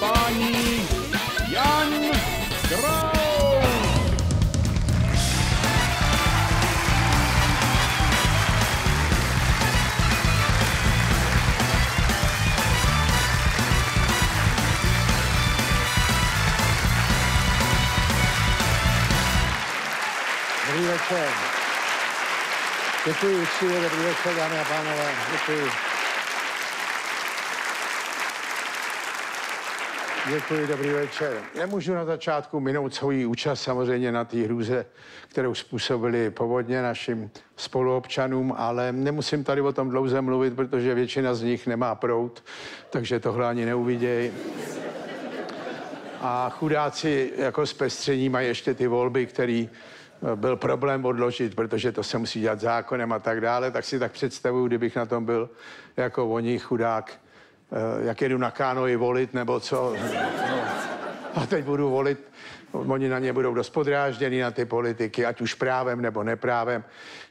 Bonnie Jan Grau. Dobrý večer. Děkuji, určitě, dobrý večer, dámy a pánové. Děkuji. Děkuji, dobrý večer. Nemůžu na začátku minout svůj účast samozřejmě na té hrůze, kterou způsobili povodně našim spoluobčanům, ale nemusím tady o tom dlouze mluvit, protože většina z nich nemá prout, takže tohle ani neuvidějí. A chudáci jako zpestření mají ještě ty volby, který eh, byl problém odložit, protože to se musí dělat zákonem a tak dále, tak si tak představuju, kdybych na tom byl jako oni chudák, jak jedu na kánoji volit nebo co. No. A teď budu volit, oni na ně budou dost podrážděni na ty politiky, ať už právem nebo neprávem.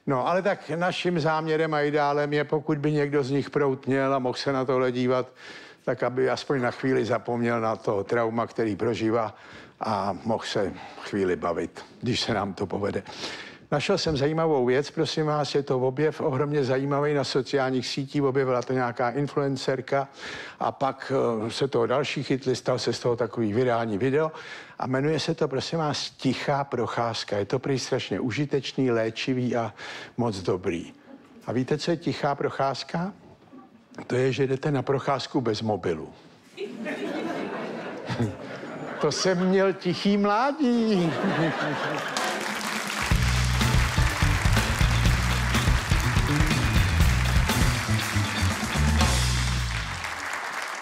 No, ale tak naším záměrem a ideálem je, pokud by někdo z nich proutněl a mohl se na tohle dívat, tak aby aspoň na chvíli zapomněl na to trauma, který prožívá a mohl se chvíli bavit, když se nám to povede. Našel jsem zajímavou věc, prosím vás, je to objev ohromně zajímavý na sociálních sítích, objevila to nějaká influencerka a pak eh, se toho další chytli, stal se z toho takový virální video a jmenuje se to, prosím vás, Tichá procházka. Je to prý strašně užitečný, léčivý a moc dobrý. A víte, co je tichá procházka? To je, že jdete na procházku bez mobilu. to jsem měl tichý mládí.